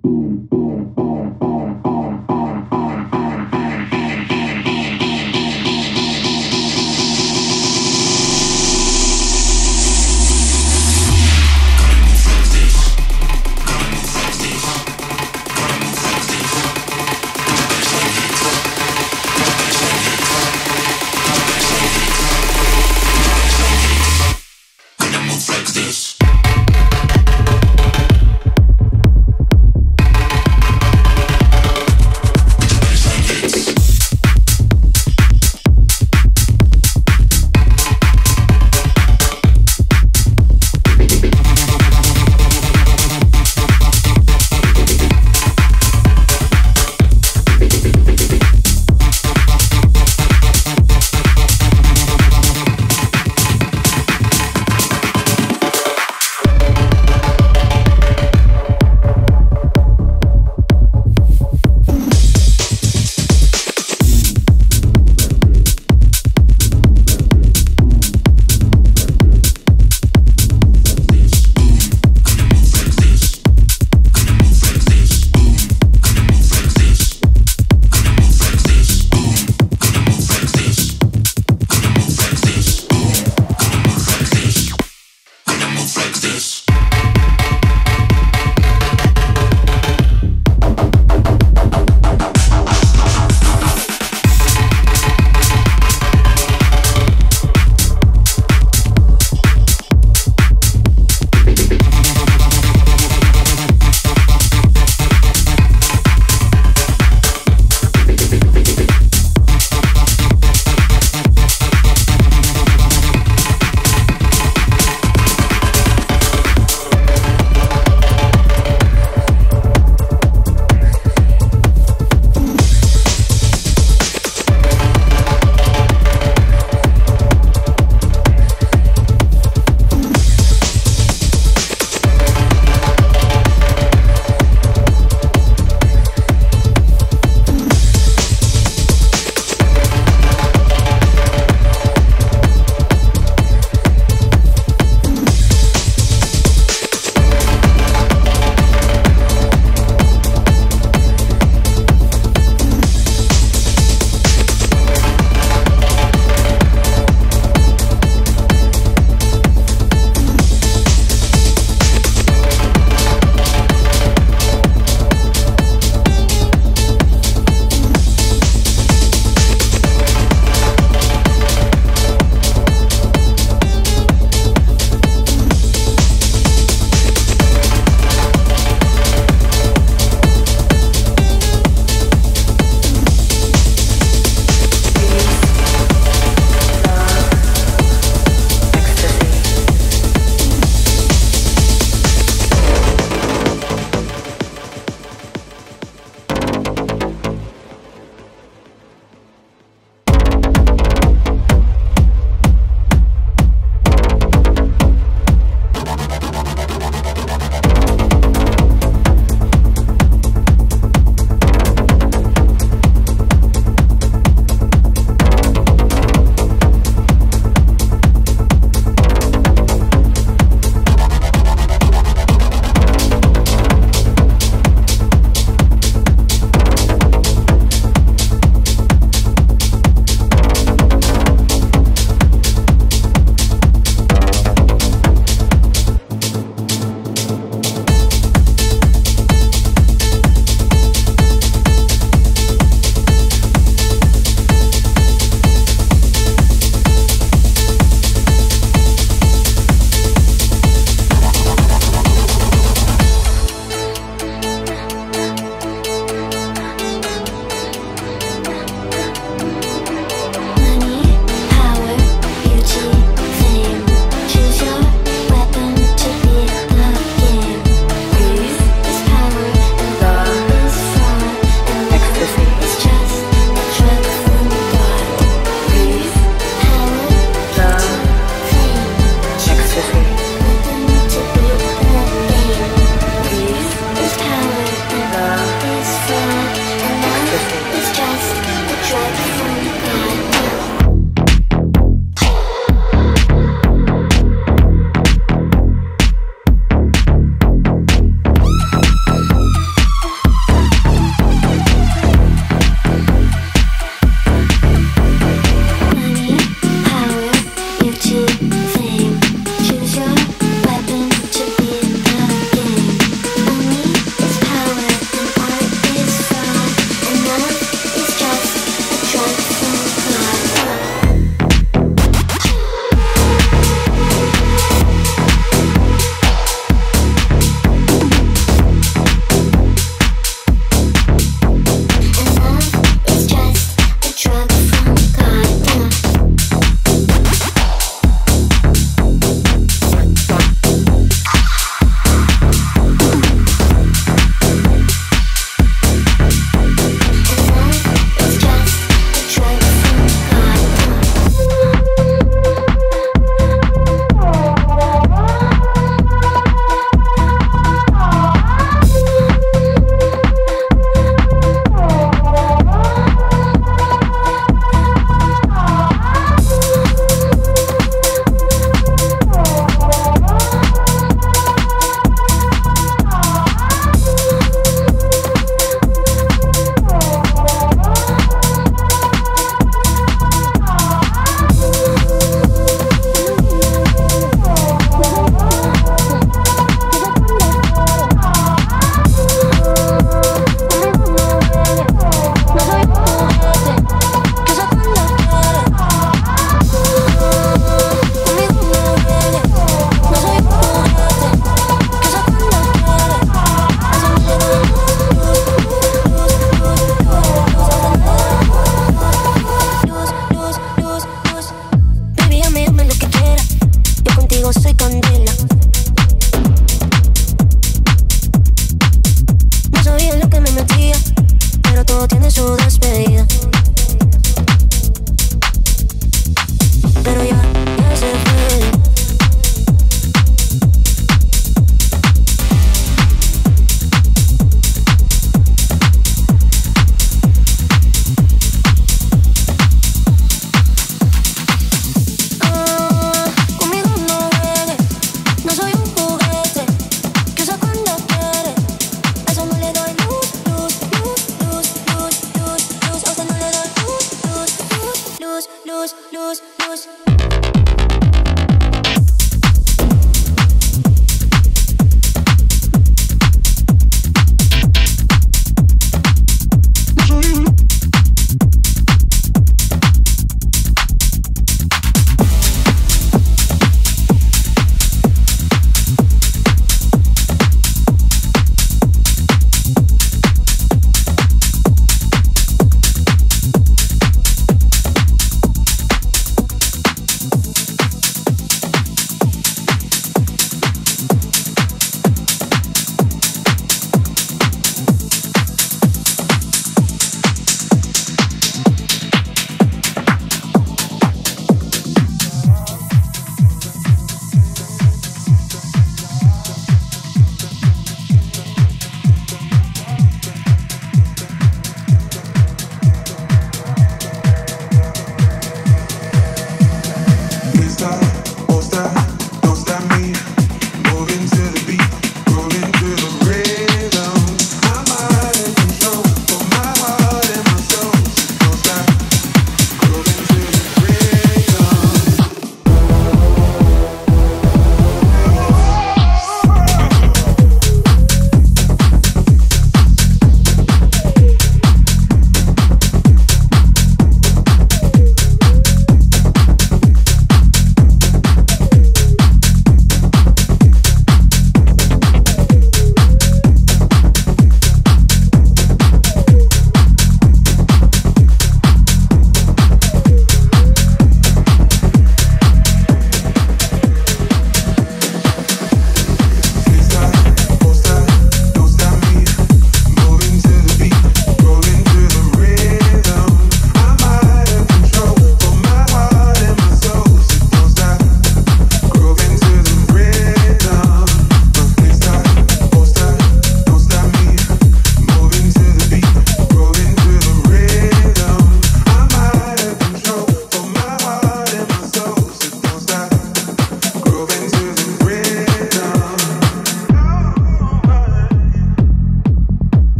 boom, boom.